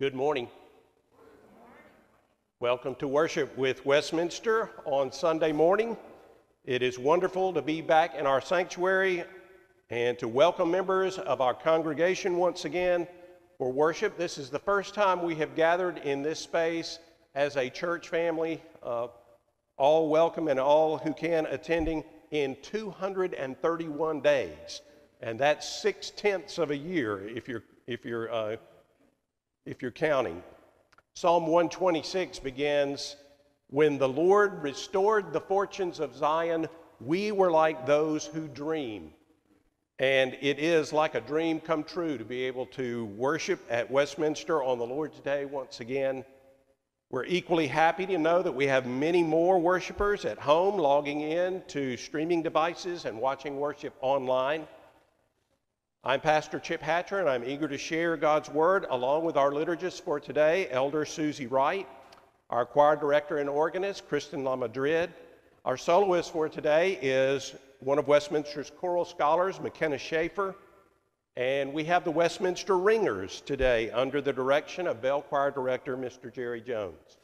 Good morning. Welcome to worship with Westminster on Sunday morning. It is wonderful to be back in our sanctuary and to welcome members of our congregation once again for worship. This is the first time we have gathered in this space as a church family, uh, all welcome and all who can attending in 231 days. And that's six tenths of a year if you're, if you're, uh, if you're counting. Psalm 126 begins When the Lord restored the fortunes of Zion, we were like those who dream. And it is like a dream come true to be able to worship at Westminster on the Lord's Day once again. We're equally happy to know that we have many more worshipers at home logging in to streaming devices and watching worship online. I'm Pastor Chip Hatcher, and I'm eager to share God's Word along with our liturgist for today, Elder Susie Wright, our choir director and organist, Kristen LaMadrid. Our soloist for today is one of Westminster's choral scholars, McKenna Schaefer. And we have the Westminster Ringers today under the direction of Bell Choir Director Mr. Jerry Jones.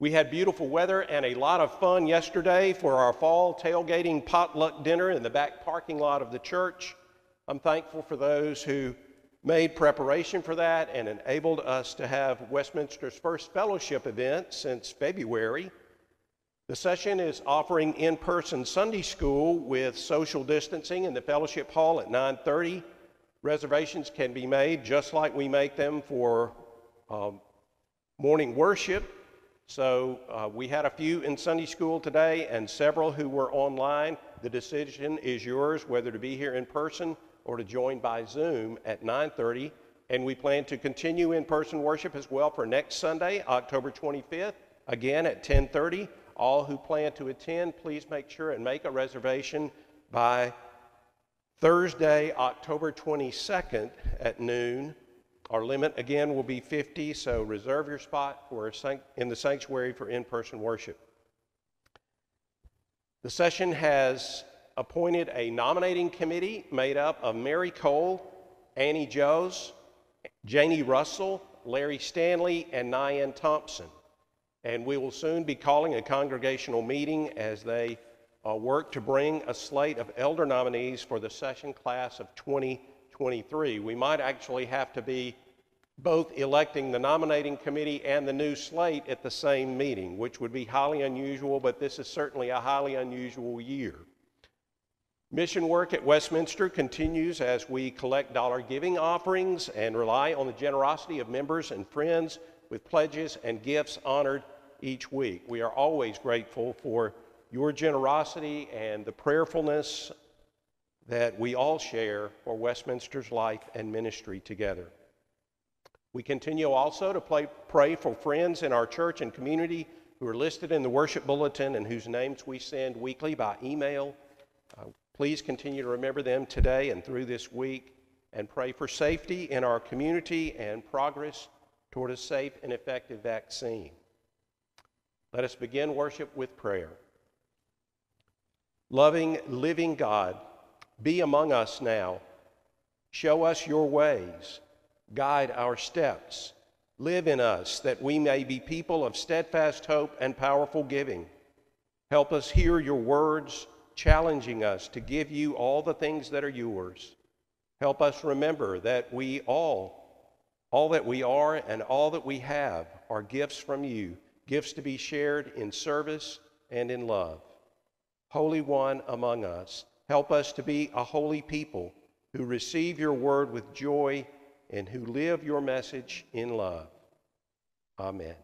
We had beautiful weather and a lot of fun yesterday for our fall tailgating potluck dinner in the back parking lot of the church. I'm thankful for those who made preparation for that and enabled us to have Westminster's first fellowship event since February. The session is offering in-person Sunday school with social distancing in the fellowship hall at 9:30. Reservations can be made just like we make them for um, morning worship. So uh, we had a few in Sunday school today and several who were online. The decision is yours whether to be here in person or to join by Zoom at 9:30. And we plan to continue in-person worship as well for next Sunday, October 25th, again at 10:30 all who plan to attend, please make sure and make a reservation by Thursday, October 22nd at noon. Our limit again will be 50, so reserve your spot for in the sanctuary for in person worship. The session has appointed a nominating committee made up of Mary Cole, Annie Joes, Janie Russell, Larry Stanley, and Nyan Thompson. And we will soon be calling a congregational meeting as they uh, work to bring a slate of elder nominees for the session class of 2023. We might actually have to be both electing the nominating committee and the new slate at the same meeting, which would be highly unusual, but this is certainly a highly unusual year. Mission work at Westminster continues as we collect dollar giving offerings and rely on the generosity of members and friends with pledges and gifts honored each week. We are always grateful for your generosity and the prayerfulness that we all share for Westminster's life and ministry together. We continue also to play, pray for friends in our church and community who are listed in the worship bulletin and whose names we send weekly by email. Uh, please continue to remember them today and through this week and pray for safety in our community and progress toward a safe and effective vaccine. Let us begin worship with prayer. Loving, living God, be among us now. Show us your ways. Guide our steps. Live in us that we may be people of steadfast hope and powerful giving. Help us hear your words, challenging us to give you all the things that are yours. Help us remember that we all all that we are and all that we have are gifts from you, gifts to be shared in service and in love. Holy One among us, Help us to be a holy people who receive your word with joy and who live your message in love. Amen.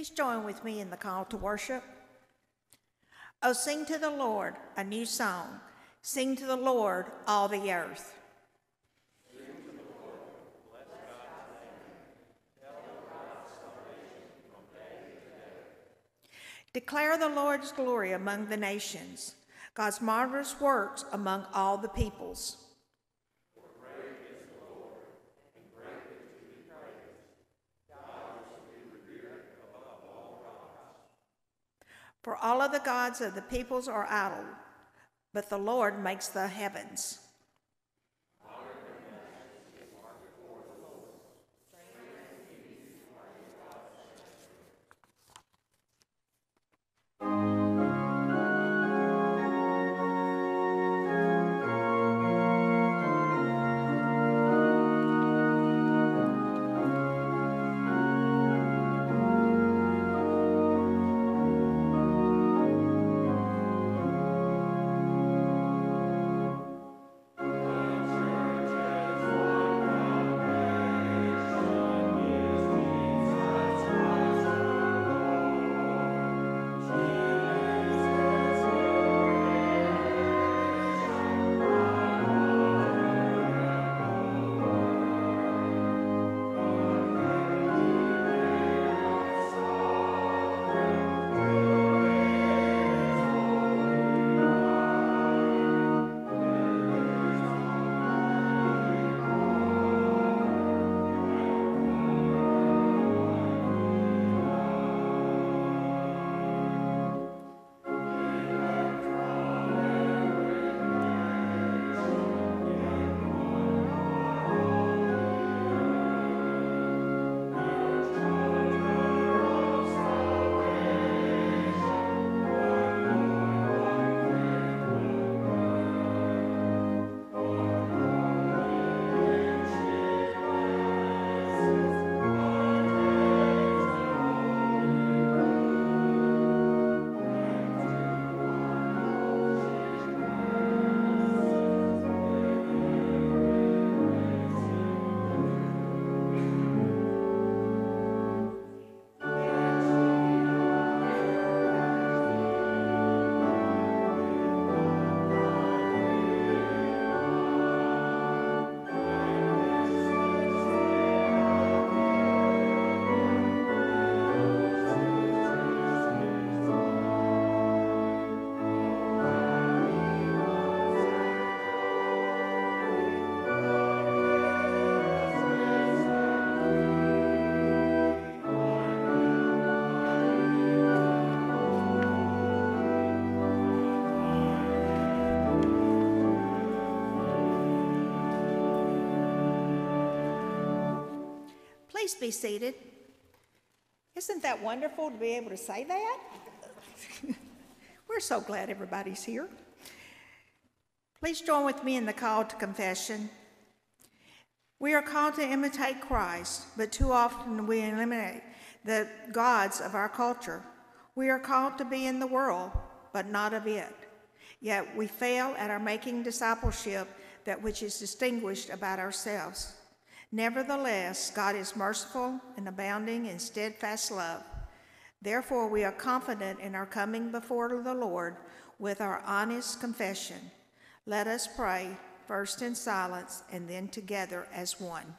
Please join with me in the call to worship. Oh, sing to the Lord a new song. Sing to the Lord, all the earth. Declare the Lord's glory among the nations, God's marvelous works among all the peoples. For all of the gods of the peoples are idle, but the Lord makes the heavens. Be seated. Isn't that wonderful to be able to say that? We're so glad everybody's here. Please join with me in the call to confession. We are called to imitate Christ, but too often we eliminate the gods of our culture. We are called to be in the world, but not of it. Yet we fail at our making discipleship that which is distinguished about ourselves. Nevertheless, God is merciful and abounding in steadfast love. Therefore, we are confident in our coming before the Lord with our honest confession. Let us pray, first in silence and then together as one.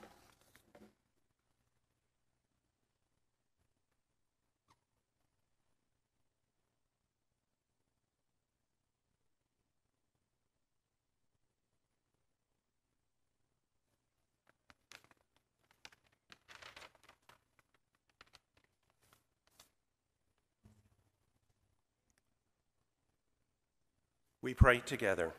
We pray together.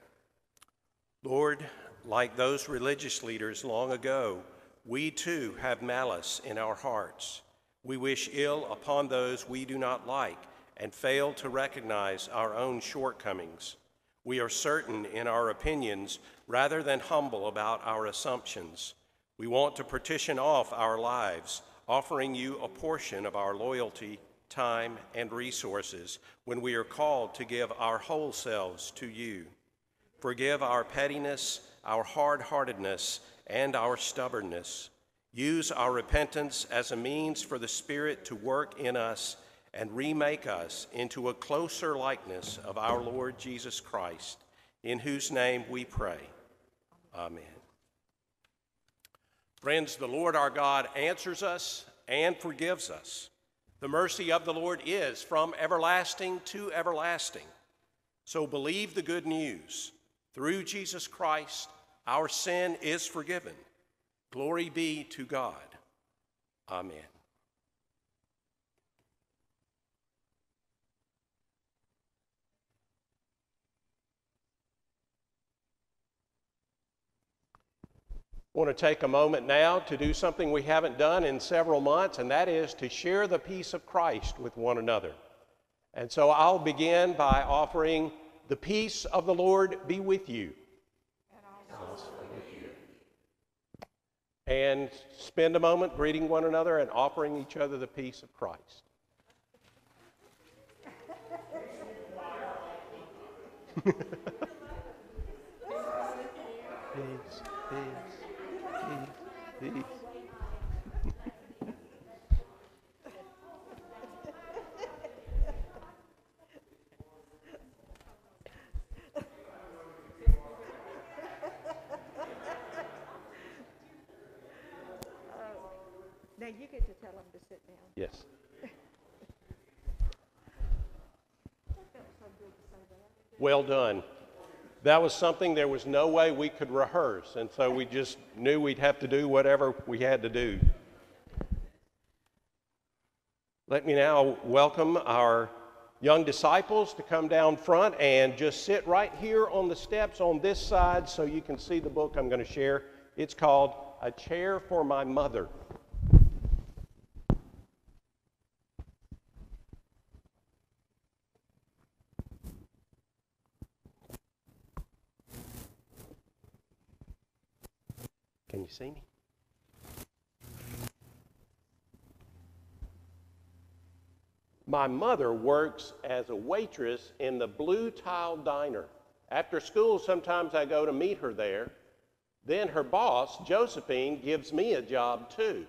Lord, like those religious leaders long ago, we too have malice in our hearts. We wish ill upon those we do not like and fail to recognize our own shortcomings. We are certain in our opinions rather than humble about our assumptions. We want to partition off our lives, offering you a portion of our loyalty time, and resources when we are called to give our whole selves to you. Forgive our pettiness, our hard heartedness, and our stubbornness. Use our repentance as a means for the Spirit to work in us and remake us into a closer likeness of our Lord Jesus Christ, in whose name we pray. Amen. Friends, the Lord our God answers us and forgives us. The mercy of the Lord is from everlasting to everlasting. So believe the good news. Through Jesus Christ, our sin is forgiven. Glory be to God. Amen. Want to take a moment now to do something we haven't done in several months, and that is to share the peace of Christ with one another. And so I'll begin by offering the peace of the Lord be with you. and spend a moment greeting one another and offering each other the peace of Christ. peace, peace. Now you get to tell them to sit down. Yes. Well done. That was something there was no way we could rehearse, and so we just knew we'd have to do whatever we had to do. Let me now welcome our young disciples to come down front and just sit right here on the steps on this side so you can see the book I'm going to share. It's called A Chair for My Mother. Can you see me? My mother works as a waitress in the Blue Tile Diner. After school, sometimes I go to meet her there. Then her boss, Josephine, gives me a job too.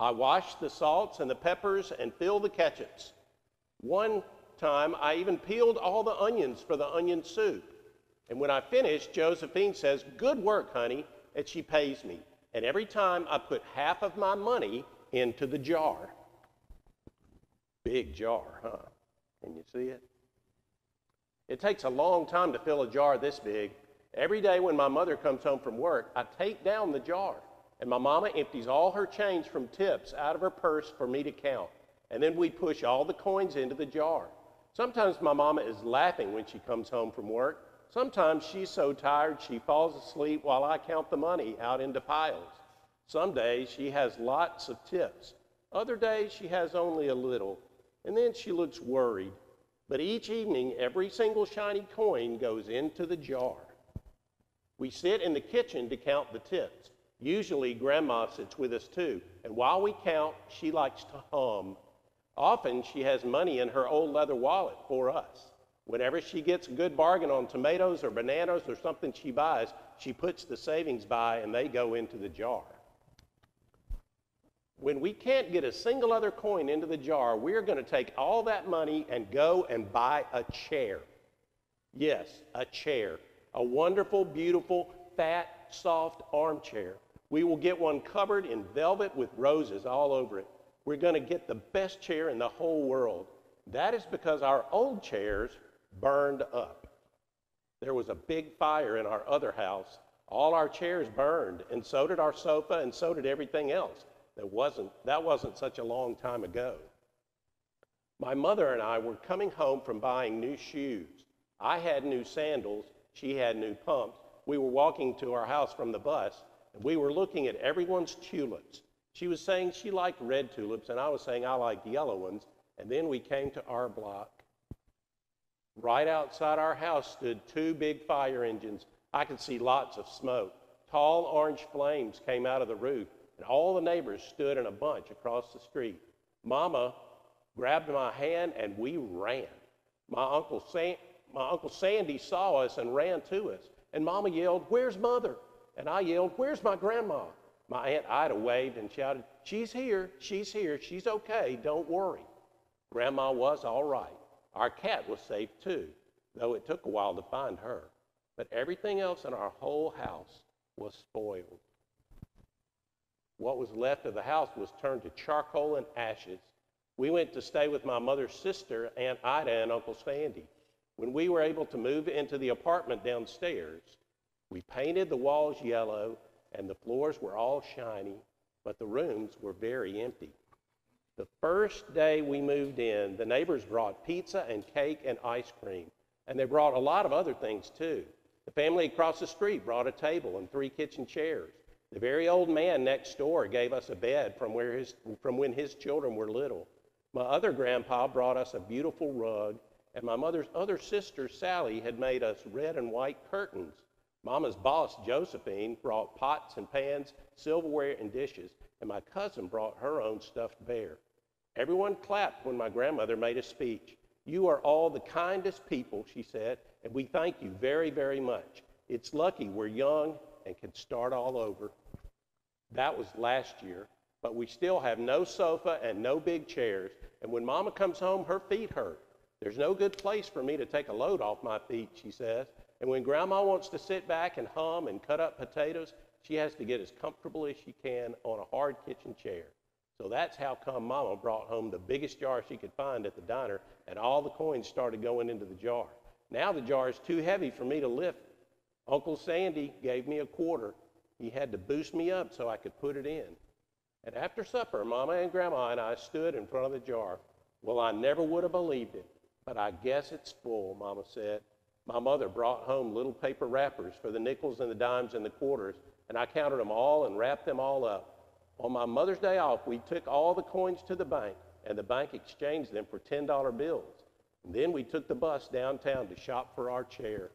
I wash the salts and the peppers and fill the ketchups. One time, I even peeled all the onions for the onion soup. And when I finish, Josephine says, Good work, honey and she pays me. And every time I put half of my money into the jar. Big jar, huh? Can you see it? It takes a long time to fill a jar this big. Every day when my mother comes home from work, I take down the jar, and my mama empties all her change from tips out of her purse for me to count. And then we push all the coins into the jar. Sometimes my mama is laughing when she comes home from work Sometimes she's so tired she falls asleep while I count the money out into piles. Some days she has lots of tips. Other days she has only a little. And then she looks worried. But each evening, every single shiny coin goes into the jar. We sit in the kitchen to count the tips. Usually, Grandma sits with us too. And while we count, she likes to hum. Often, she has money in her old leather wallet for us. Whenever she gets a good bargain on tomatoes or bananas or something she buys, she puts the savings by and they go into the jar. When we can't get a single other coin into the jar, we're going to take all that money and go and buy a chair. Yes, a chair. A wonderful, beautiful, fat, soft armchair. We will get one covered in velvet with roses all over it. We're going to get the best chair in the whole world. That is because our old chairs burned up. There was a big fire in our other house. All our chairs burned, and so did our sofa, and so did everything else. That wasn't, that wasn't such a long time ago. My mother and I were coming home from buying new shoes. I had new sandals, she had new pumps. We were walking to our house from the bus, and we were looking at everyone's tulips. She was saying she liked red tulips, and I was saying I liked yellow ones. And then we came to our block, Right outside our house stood two big fire engines. I could see lots of smoke. Tall orange flames came out of the roof, and all the neighbors stood in a bunch across the street. Mama grabbed my hand, and we ran. My uncle, Sam, my uncle Sandy saw us and ran to us. And Mama yelled, Where's Mother? And I yelled, Where's my grandma? My Aunt Ida waved and shouted, She's here, she's here, she's okay, don't worry. Grandma was all right. Our cat was safe too, though it took a while to find her. But everything else in our whole house was spoiled. What was left of the house was turned to charcoal and ashes. We went to stay with my mother's sister, Aunt Ida, and Uncle Sandy. When we were able to move into the apartment downstairs, we painted the walls yellow and the floors were all shiny, but the rooms were very empty. The first day we moved in, the neighbors brought pizza and cake and ice cream, and they brought a lot of other things too. The family across the street brought a table and three kitchen chairs. The very old man next door gave us a bed from, where his, from when his children were little. My other grandpa brought us a beautiful rug, and my mother's other sister, Sally, had made us red and white curtains. Mama's boss, Josephine, brought pots and pans, silverware, and dishes, and my cousin brought her own stuffed bear. Everyone clapped when my grandmother made a speech. You are all the kindest people, she said, and we thank you very, very much. It's lucky we're young and can start all over. That was last year, but we still have no sofa and no big chairs, and when Mama comes home, her feet hurt. There's no good place for me to take a load off my feet, she says. And when Grandma wants to sit back and hum and cut up potatoes, she has to get as comfortable as she can on a hard kitchen chair. So that's how come Mama brought home the biggest jar she could find at the diner, and all the coins started going into the jar. Now the jar is too heavy for me to lift. Uncle Sandy gave me a quarter. He had to boost me up so I could put it in. And after supper, Mama and Grandma and I stood in front of the jar. Well, I never would have believed it, but I guess it's full, Mama said. My mother brought home little paper wrappers for the nickels and the dimes and the quarters, and I counted them all and wrapped them all up. On my Mother's Day off, we took all the coins to the bank, and the bank exchanged them for $10 bills. And then we took the bus downtown to shop for our chair.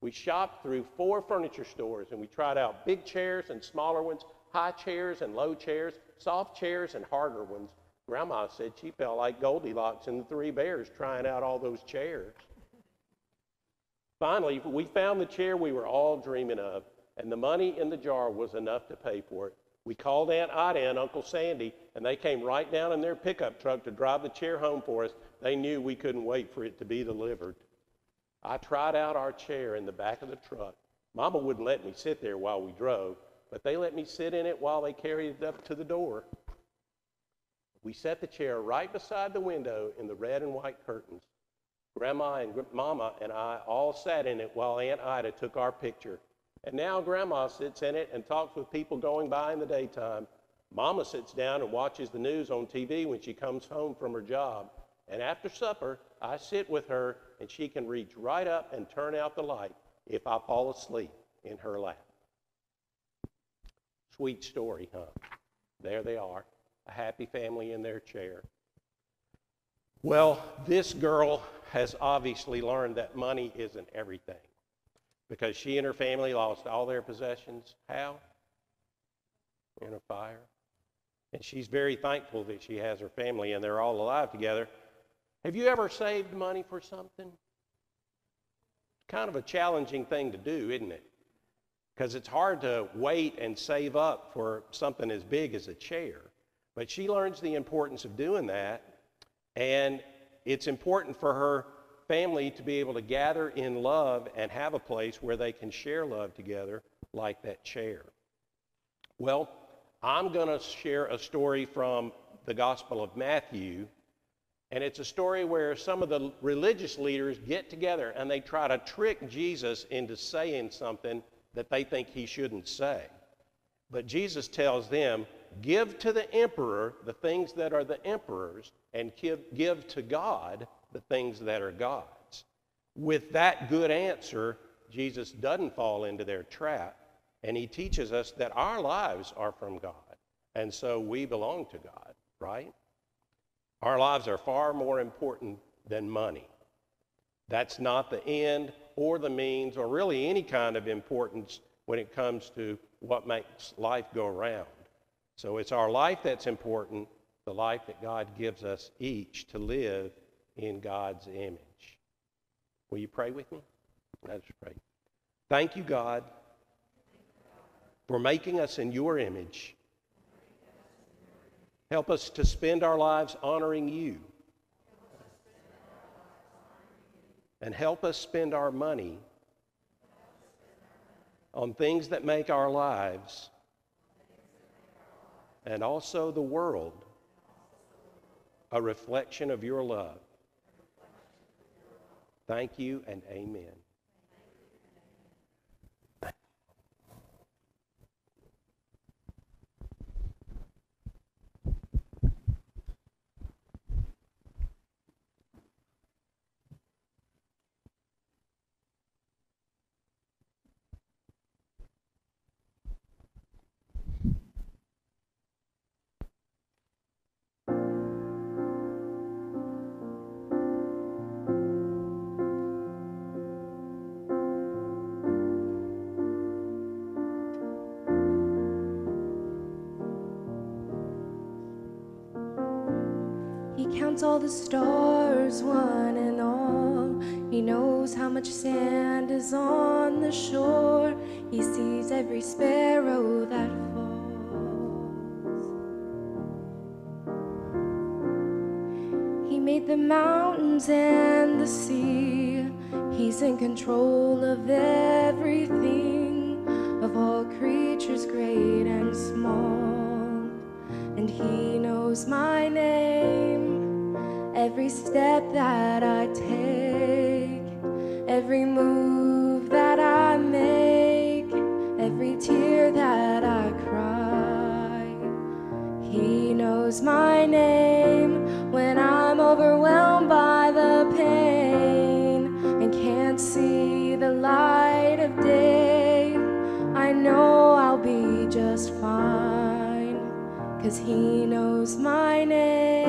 We shopped through four furniture stores, and we tried out big chairs and smaller ones, high chairs and low chairs, soft chairs and harder ones. Grandma said she felt like Goldilocks and the three bears trying out all those chairs. Finally, we found the chair we were all dreaming of, and the money in the jar was enough to pay for it. We called Aunt Ida and Uncle Sandy, and they came right down in their pickup truck to drive the chair home for us. They knew we couldn't wait for it to be delivered. I tried out our chair in the back of the truck. Mama wouldn't let me sit there while we drove, but they let me sit in it while they carried it up to the door. We set the chair right beside the window in the red and white curtains. Grandma and Mama and I all sat in it while Aunt Ida took our picture. And now Grandma sits in it and talks with people going by in the daytime. Mama sits down and watches the news on TV when she comes home from her job. And after supper, I sit with her and she can reach right up and turn out the light if I fall asleep in her lap. Sweet story, huh? There they are, a happy family in their chair. Well, this girl has obviously learned that money isn't everything because she and her family lost all their possessions. How? In a fire. And she's very thankful that she has her family and they're all alive together. Have you ever saved money for something? Kind of a challenging thing to do, isn't it? Because it's hard to wait and save up for something as big as a chair. But she learns the importance of doing that. And it's important for her family to be able to gather in love and have a place where they can share love together, like that chair. Well, I'm going to share a story from the Gospel of Matthew, and it's a story where some of the religious leaders get together and they try to trick Jesus into saying something that they think he shouldn't say. But Jesus tells them, Give to the emperor the things that are the emperor's, and give, give to God the things that are God's. With that good answer, Jesus doesn't fall into their trap, and he teaches us that our lives are from God, and so we belong to God, right? Our lives are far more important than money. That's not the end or the means or really any kind of importance when it comes to what makes life go around. So it's our life that's important, the life that God gives us each to live in God's image. Will you pray with me? Let's pray. Thank you, God, for making us in your image. Help us to spend our lives honoring you. And help us spend our money on things that make our lives and also the world a reflection of your love. Thank you and amen. All the stars, one and all. He knows how much sand is on the shore. He sees every sparrow that falls. He made the mountains and the sea. He's in control of everything, of all creatures great and small. And he knows my name every step that I take, every move that I make, every tear that I cry. He knows my name when I'm overwhelmed by the pain and can't see the light of day. I know I'll be just fine, cause he knows my name.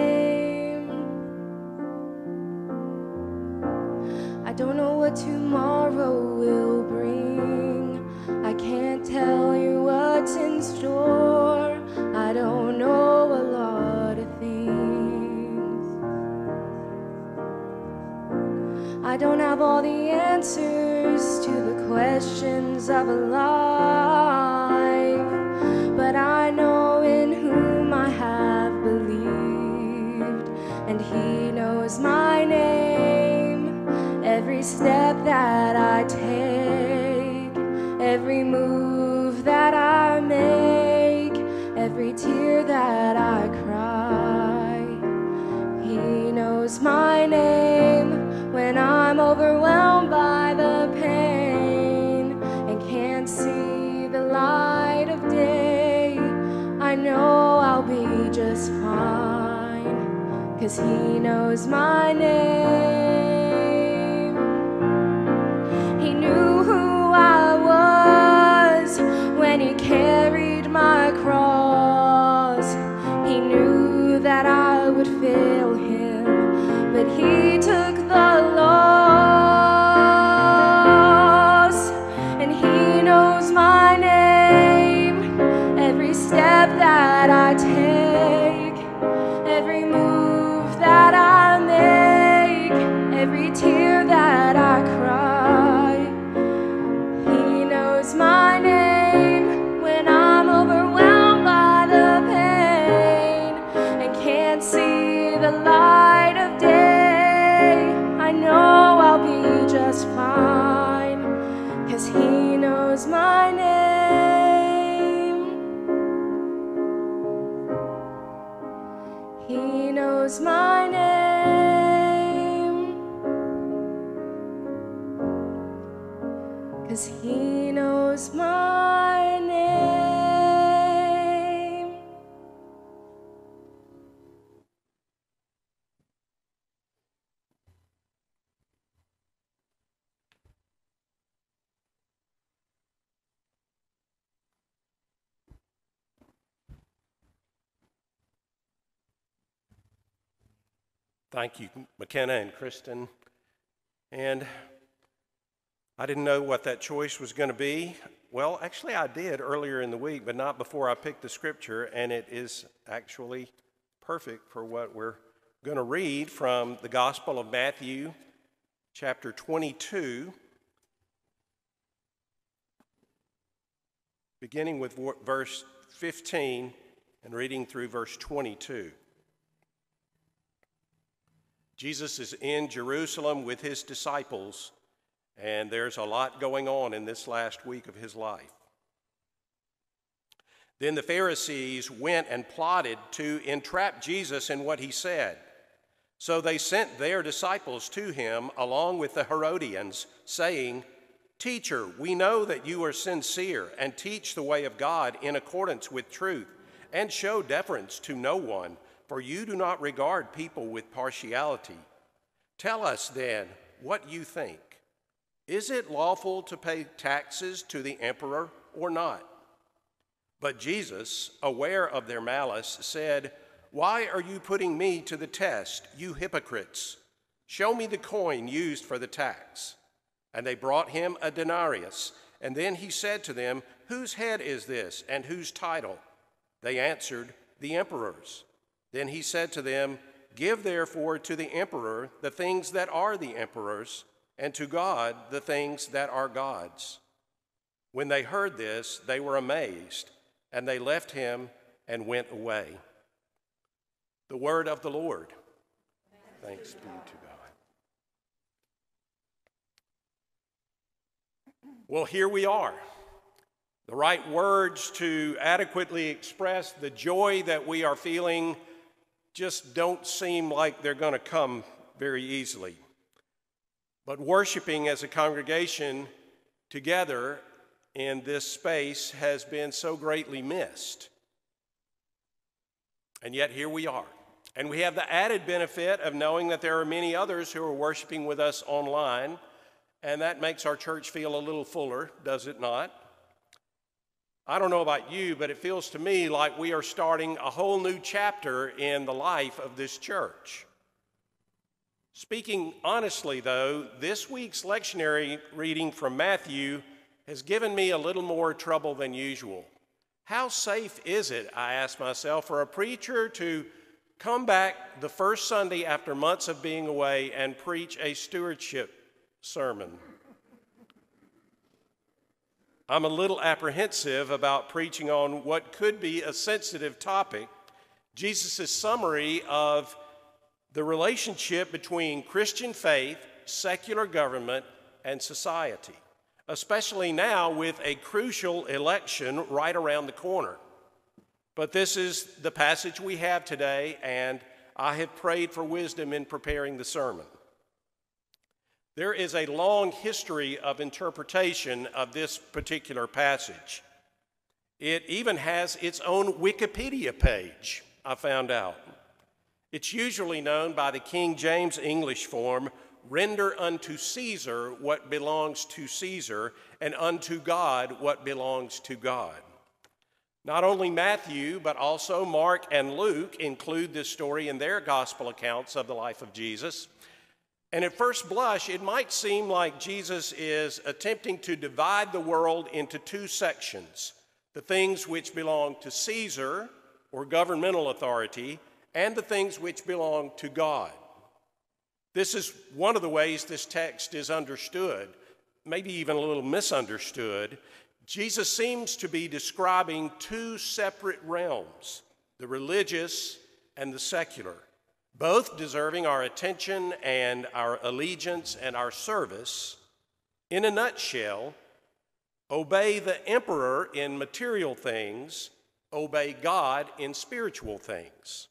What tomorrow will bring. I can't tell you what's in store. I don't know a lot of things. I don't have all the answers to the questions of a life, but I know in whom I have believed, and He knows my that I take, every move that I make, every tear that I cry. He knows my name when I'm overwhelmed by the pain and can't see the light of day. I know I'll be just fine, cause He knows my name. Step that I take, Thank you, McKenna and Kristen. And I didn't know what that choice was going to be. Well, actually, I did earlier in the week, but not before I picked the scripture, and it is actually perfect for what we're going to read from the Gospel of Matthew, chapter 22, beginning with verse 15 and reading through verse 22. Jesus is in Jerusalem with his disciples, and there's a lot going on in this last week of his life. Then the Pharisees went and plotted to entrap Jesus in what he said. So they sent their disciples to him along with the Herodians, saying, Teacher, we know that you are sincere and teach the way of God in accordance with truth, and show deference to no one for you do not regard people with partiality. Tell us then what you think. Is it lawful to pay taxes to the emperor or not? But Jesus, aware of their malice, said, Why are you putting me to the test, you hypocrites? Show me the coin used for the tax. And they brought him a denarius. And then he said to them, Whose head is this, and whose title? They answered, The emperor's. Then he said to them, Give therefore to the emperor the things that are the emperor's, and to God the things that are God's. When they heard this, they were amazed, and they left him and went away. The word of the Lord. Thanks be to God. Well, here we are. The right words to adequately express the joy that we are feeling just don't seem like they're going to come very easily. But worshiping as a congregation together in this space has been so greatly missed. And yet here we are. And we have the added benefit of knowing that there are many others who are worshiping with us online, and that makes our church feel a little fuller, does it not? I don't know about you, but it feels to me like we are starting a whole new chapter in the life of this church. Speaking honestly, though, this week's lectionary reading from Matthew has given me a little more trouble than usual. How safe is it, I ask myself, for a preacher to come back the first Sunday after months of being away and preach a stewardship sermon? I'm a little apprehensive about preaching on what could be a sensitive topic Jesus' summary of the relationship between Christian faith, secular government, and society, especially now with a crucial election right around the corner. But this is the passage we have today, and I have prayed for wisdom in preparing the sermon. There is a long history of interpretation of this particular passage. It even has its own Wikipedia page, I found out. It's usually known by the King James English form render unto Caesar what belongs to Caesar, and unto God what belongs to God. Not only Matthew, but also Mark and Luke include this story in their gospel accounts of the life of Jesus. And at first blush, it might seem like Jesus is attempting to divide the world into two sections the things which belong to Caesar, or governmental authority, and the things which belong to God. This is one of the ways this text is understood, maybe even a little misunderstood. Jesus seems to be describing two separate realms the religious and the secular both deserving our attention and our allegiance and our service. In a nutshell, obey the emperor in material things, obey God in spiritual things.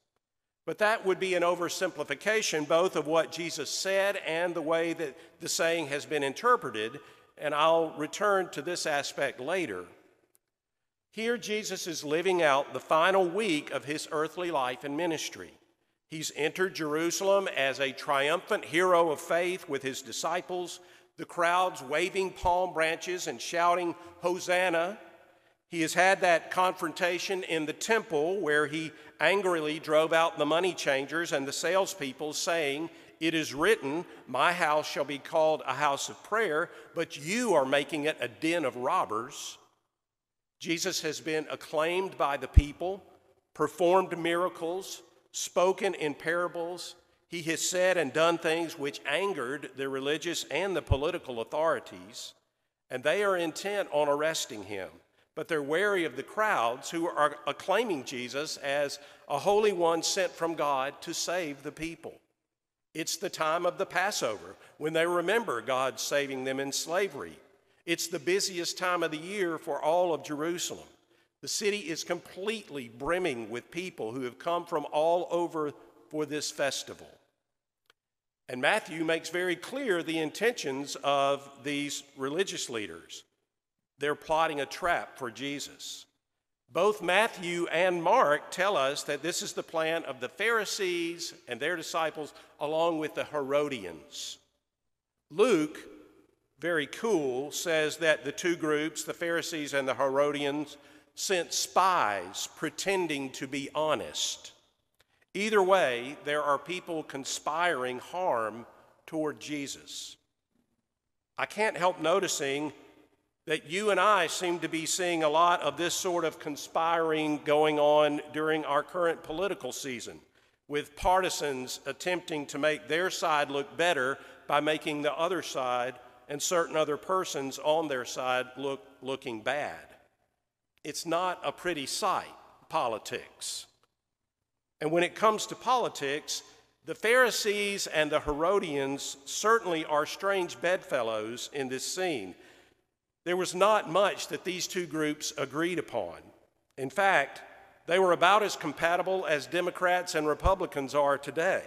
But that would be an oversimplification both of what Jesus said and the way that the saying has been interpreted, and I'll return to this aspect later. Here, Jesus is living out the final week of his earthly life and ministry. He's entered Jerusalem as a triumphant hero of faith with his disciples, the crowds waving palm branches and shouting, Hosanna. He has had that confrontation in the temple where he angrily drove out the money changers and the salespeople, saying, It is written, My house shall be called a house of prayer, but you are making it a den of robbers. Jesus has been acclaimed by the people, performed miracles, spoken in parables. He has said and done things which angered the religious and the political authorities, and they are intent on arresting him. but they're wary of the crowds who are acclaiming Jesus as a holy one sent from God to save the people. It's the time of the Passover when they remember God saving them in slavery. It's the busiest time of the year for all of Jerusalem. The city is completely brimming with people who have come from all over for this festival. And Matthew makes very clear the intentions of these religious leaders. They're plotting a trap for Jesus. Both Matthew and Mark tell us that this is the plan of the Pharisees and their disciples, along with the Herodians. Luke, very cool, says that the two groups, the Pharisees and the Herodians, sent spies pretending to be honest. Either way, there are people conspiring harm toward Jesus. I can't help noticing that you and I seem to be seeing a lot of this sort of conspiring going on during our current political season, with partisans attempting to make their side look better by making the other side and certain other persons on their side look looking bad. It's not a pretty sight, politics. And when it comes to politics, the Pharisees and the Herodians certainly are strange bedfellows in this scene. There was not much that these two groups agreed upon. In fact, they were about as compatible as Democrats and Republicans are today.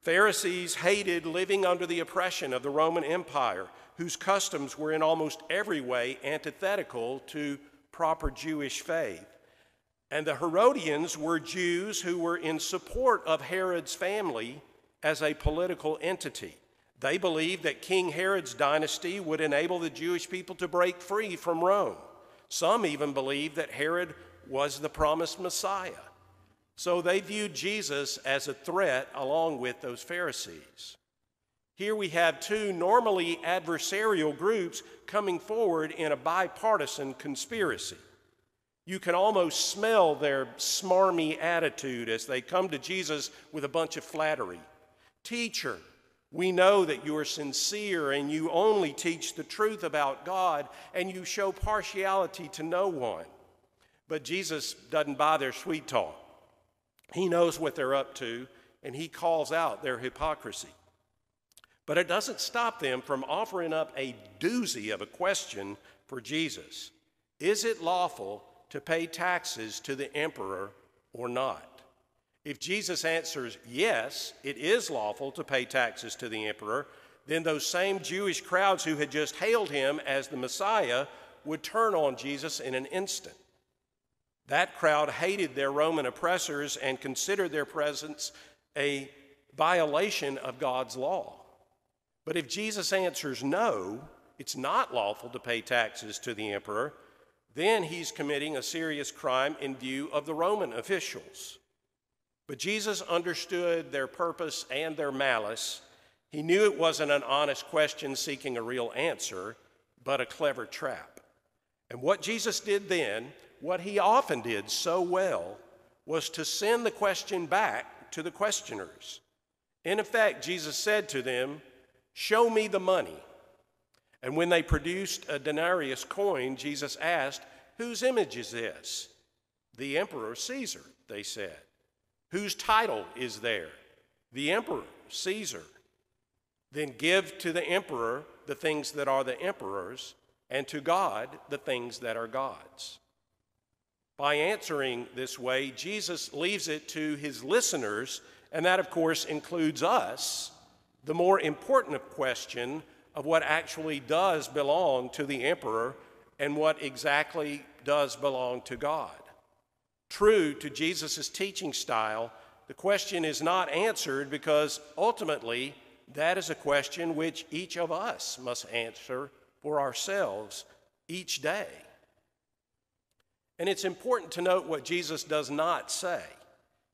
Pharisees hated living under the oppression of the Roman Empire, whose customs were in almost every way antithetical to proper Jewish faith. And the Herodians were Jews who were in support of Herod's family as a political entity. They believed that King Herod's dynasty would enable the Jewish people to break free from Rome. Some even believed that Herod was the promised Messiah. So they viewed Jesus as a threat along with those Pharisees. Here we have two normally adversarial groups coming forward in a bipartisan conspiracy. You can almost smell their smarmy attitude as they come to Jesus with a bunch of flattery. Teacher, we know that you are sincere and you only teach the truth about God and you show partiality to no one. But Jesus doesn't buy their sweet talk. He knows what they're up to and he calls out their hypocrisy. But it doesn't stop them from offering up a doozy of a question for Jesus Is it lawful to pay taxes to the emperor or not? If Jesus answers yes, it is lawful to pay taxes to the emperor, then those same Jewish crowds who had just hailed him as the Messiah would turn on Jesus in an instant. That crowd hated their Roman oppressors and considered their presence a violation of God's law. But if Jesus answers no, it's not lawful to pay taxes to the emperor, then he's committing a serious crime in view of the Roman officials. But Jesus understood their purpose and their malice. He knew it wasn't an honest question seeking a real answer, but a clever trap. And what Jesus did then, what he often did so well, was to send the question back to the questioners. In effect, Jesus said to them, Show me the money. And when they produced a denarius coin, Jesus asked, Whose image is this? The emperor Caesar, they said. Whose title is there? The emperor, Caesar. Then give to the emperor the things that are the emperor's, and to God the things that are God's. By answering this way, Jesus leaves it to his listeners, and that, of course, includes us, the more important question of what actually does belong to the emperor and what exactly does belong to God. True to Jesus' teaching style, the question is not answered because ultimately that is a question which each of us must answer for ourselves each day. And it's important to note what Jesus does not say.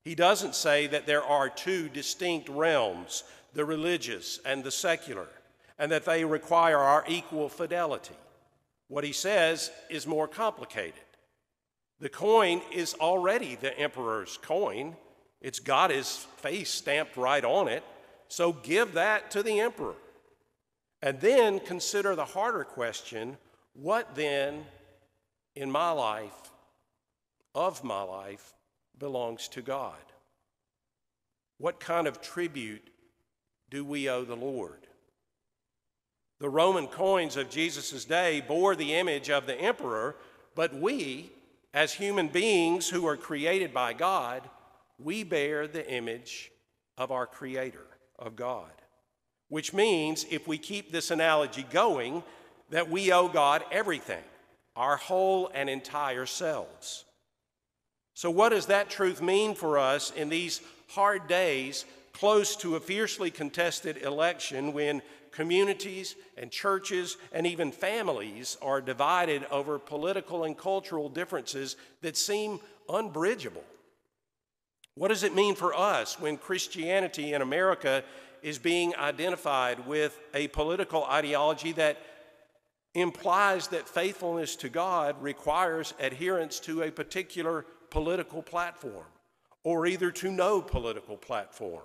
He doesn't say that there are two distinct realms, the religious and the secular, and that they require our equal fidelity. What he says is more complicated. The coin is already the emperor's coin, it's got his face stamped right on it, so give that to the emperor. And then consider the harder question what then in my life, of my life, belongs to God? What kind of tribute do we owe the Lord? The Roman coins of Jesus' day bore the image of the emperor, but we, as human beings who are created by God, we bear the image of our Creator, of God. Which means, if we keep this analogy going, that we owe God everything, our whole and entire selves. So, what does that truth mean for us in these hard days close to a fiercely contested election when communities and churches and even families are divided over political and cultural differences that seem unbridgeable? What does it mean for us when Christianity in America is being identified with a political ideology that implies that faithfulness to God requires adherence to a particular political platform or either to no political platform.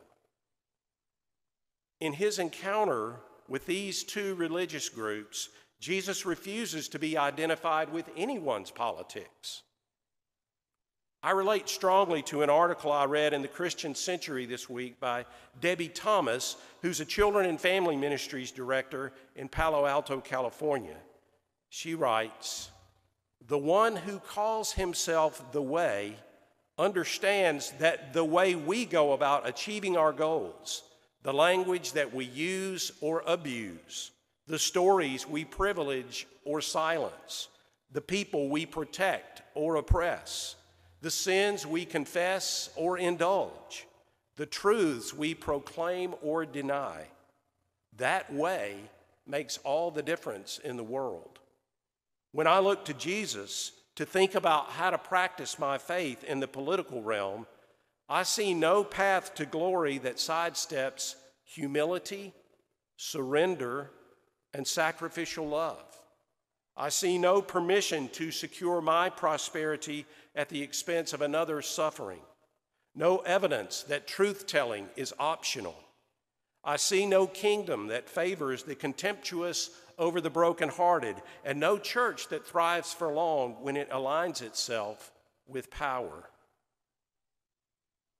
In his encounter with these two religious groups, Jesus refuses to be identified with anyone's politics. I relate strongly to an article I read in the Christian Century this week by Debbie Thomas, who's a Children and Family Ministries director in Palo Alto, California. She writes The one who calls himself the way understands that the way we go about achieving our goals, the language that we use or abuse, the stories we privilege or silence, the people we protect or oppress, the sins we confess or indulge, the truths we proclaim or deny. That way makes all the difference in the world. When I look to Jesus to think about how to practice my faith in the political realm, I see no path to glory that sidesteps humility, surrender, and sacrificial love. I see no permission to secure my prosperity at the expense of another's suffering, no evidence that truth telling is optional. I see no kingdom that favors the contemptuous over the brokenhearted, and no church that thrives for long when it aligns itself with power.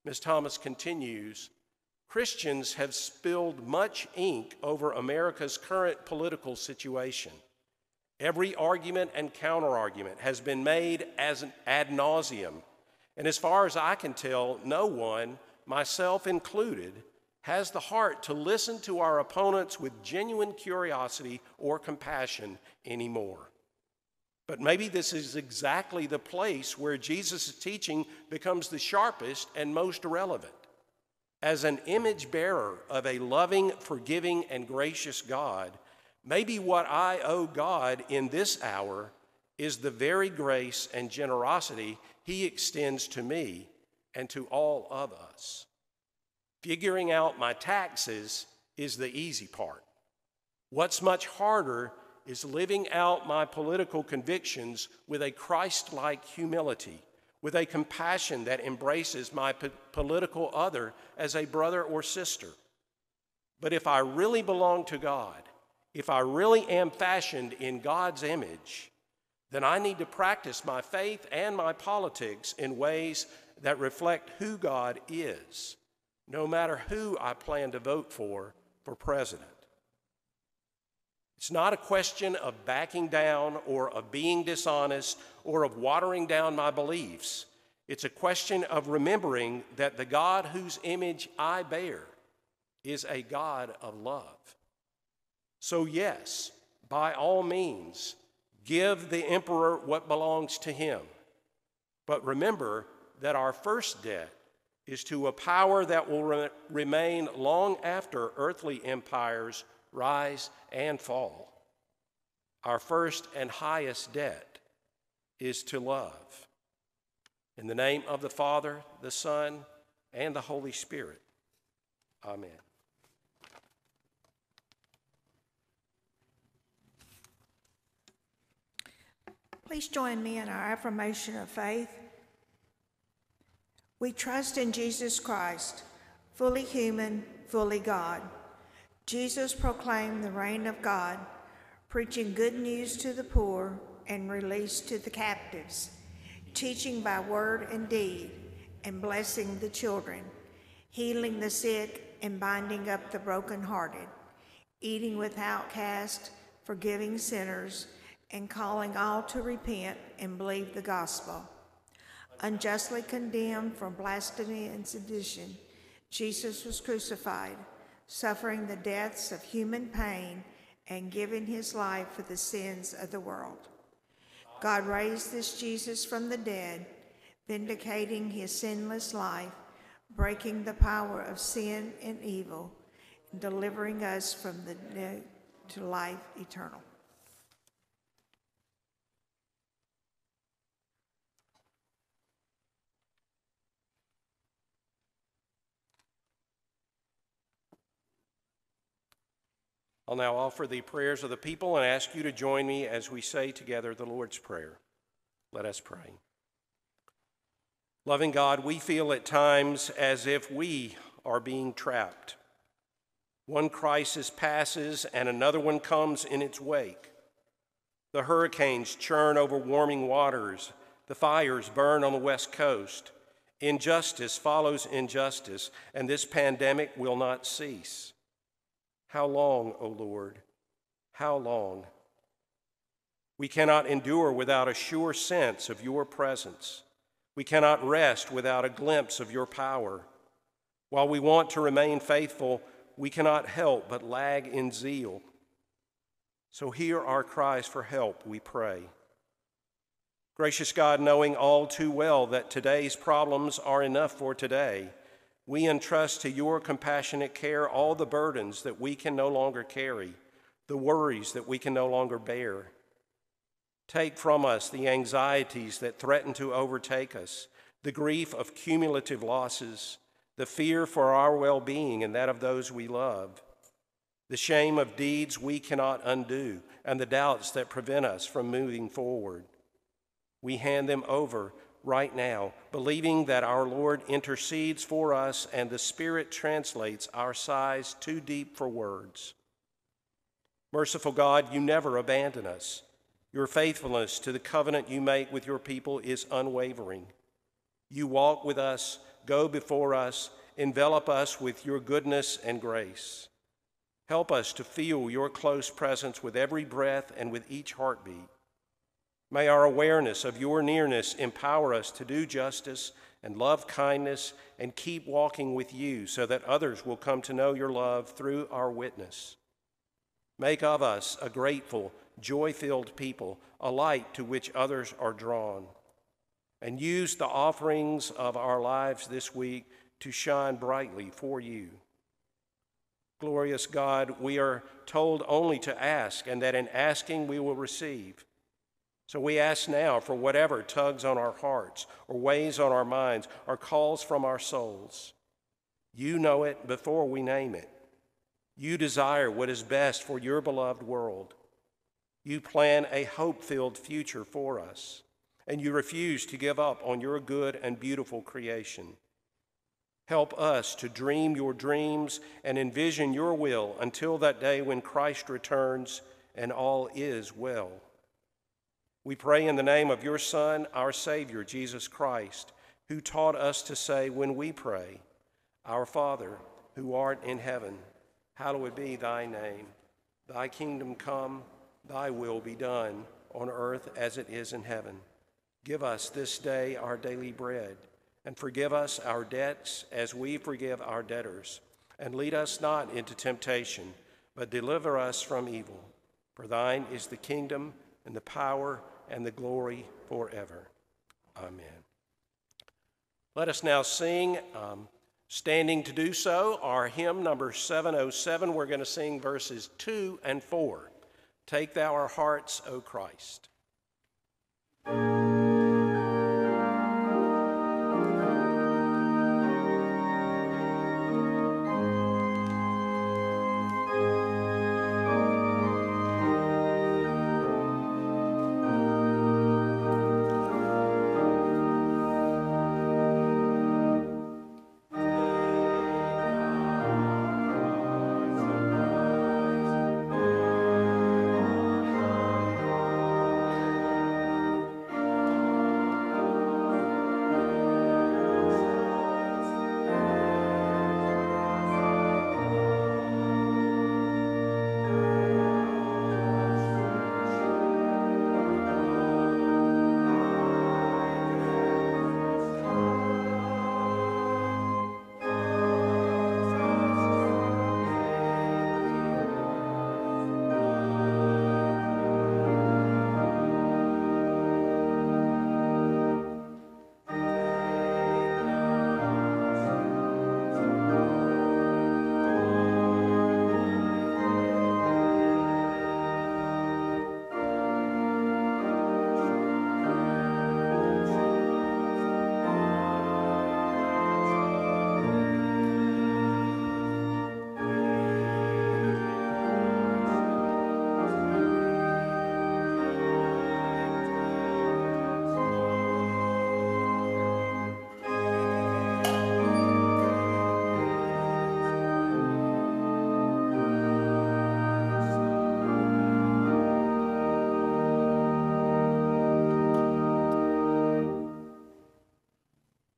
Ms. Thomas continues Christians have spilled much ink over America's current political situation. Every argument and counterargument has been made as an ad nauseum. And as far as I can tell, no one, myself included, has the heart to listen to our opponents with genuine curiosity or compassion anymore. But maybe this is exactly the place where Jesus' teaching becomes the sharpest and most relevant. As an image bearer of a loving, forgiving, and gracious God, Maybe what I owe God in this hour is the very grace and generosity He extends to me and to all of us. Figuring out my taxes is the easy part. What's much harder is living out my political convictions with a Christ like humility, with a compassion that embraces my po- political other as a brother or sister. But if I really belong to God, if I really am fashioned in God's image, then I need to practice my faith and my politics in ways that reflect who God is, no matter who I plan to vote for for president. It's not a question of backing down or of being dishonest or of watering down my beliefs. It's a question of remembering that the God whose image I bear is a God of love. So, yes, by all means, give the emperor what belongs to him. But remember that our first debt is to a power that will re- remain long after earthly empires rise and fall. Our first and highest debt is to love. In the name of the Father, the Son, and the Holy Spirit. Amen. Please join me in our affirmation of faith. We trust in Jesus Christ, fully human, fully God. Jesus proclaimed the reign of God, preaching good news to the poor and release to the captives, teaching by word and deed, and blessing the children, healing the sick and binding up the brokenhearted, eating with outcasts, forgiving sinners, and calling all to repent and believe the gospel. Unjustly condemned for blasphemy and sedition, Jesus was crucified, suffering the deaths of human pain and giving his life for the sins of the world. God raised this Jesus from the dead, vindicating his sinless life, breaking the power of sin and evil, and delivering us from the dead to life eternal. I'll now offer the prayers of the people and ask you to join me as we say together the Lord's Prayer. Let us pray. Loving God, we feel at times as if we are being trapped. One crisis passes and another one comes in its wake. The hurricanes churn over warming waters, the fires burn on the West Coast. Injustice follows injustice, and this pandemic will not cease. How long, O Lord? How long? We cannot endure without a sure sense of your presence. We cannot rest without a glimpse of your power. While we want to remain faithful, we cannot help but lag in zeal. So hear our cries for help, we pray. Gracious God, knowing all too well that today's problems are enough for today, we entrust to your compassionate care all the burdens that we can no longer carry, the worries that we can no longer bear. Take from us the anxieties that threaten to overtake us, the grief of cumulative losses, the fear for our well being and that of those we love, the shame of deeds we cannot undo, and the doubts that prevent us from moving forward. We hand them over right now, believing that our Lord intercedes for us and the Spirit translates our sighs too deep for words. Merciful God, you never abandon us. Your faithfulness to the covenant you make with your people is unwavering. You walk with us, go before us, envelop us with your goodness and grace. Help us to feel your close presence with every breath and with each heartbeat. May our awareness of your nearness empower us to do justice and love kindness and keep walking with you so that others will come to know your love through our witness. Make of us a grateful, joy filled people, a light to which others are drawn. And use the offerings of our lives this week to shine brightly for you. Glorious God, we are told only to ask, and that in asking we will receive. So we ask now for whatever tugs on our hearts or weighs on our minds or calls from our souls. You know it before we name it. You desire what is best for your beloved world. You plan a hope filled future for us, and you refuse to give up on your good and beautiful creation. Help us to dream your dreams and envision your will until that day when Christ returns and all is well. We pray in the name of your Son, our Savior, Jesus Christ, who taught us to say when we pray, Our Father, who art in heaven, hallowed be thy name. Thy kingdom come, thy will be done, on earth as it is in heaven. Give us this day our daily bread, and forgive us our debts as we forgive our debtors. And lead us not into temptation, but deliver us from evil. For thine is the kingdom, and the power, and the glory forever. Amen. Let us now sing, um, standing to do so, our hymn number 707. We're going to sing verses 2 and 4. Take thou our hearts, O Christ.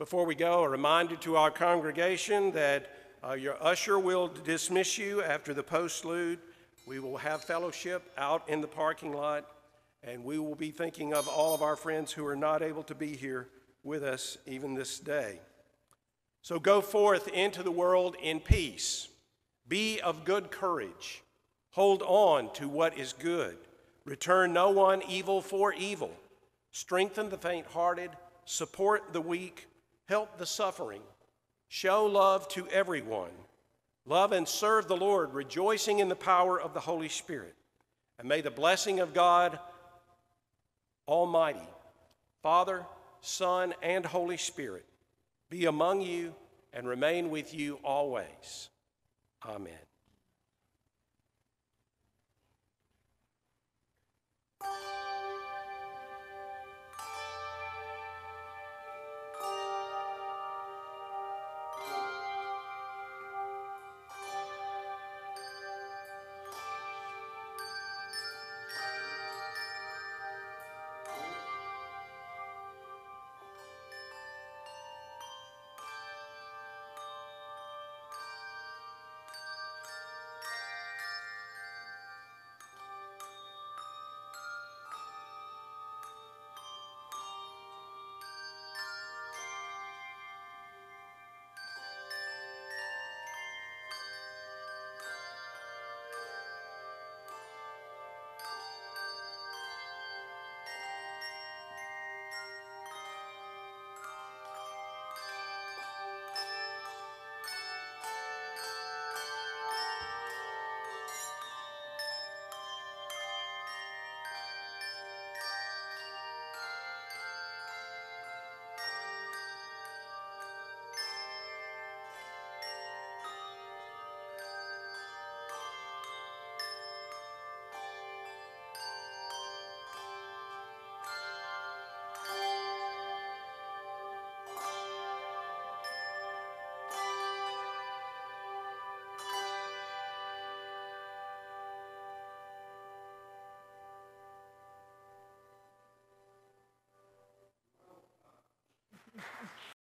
Before we go, a reminder to our congregation that uh, your usher will dismiss you after the postlude. We will have fellowship out in the parking lot, and we will be thinking of all of our friends who are not able to be here with us even this day. So go forth into the world in peace. Be of good courage. Hold on to what is good. Return no one evil for evil. Strengthen the faint hearted. Support the weak. Help the suffering. Show love to everyone. Love and serve the Lord, rejoicing in the power of the Holy Spirit. And may the blessing of God Almighty, Father, Son, and Holy Spirit be among you and remain with you always. Amen.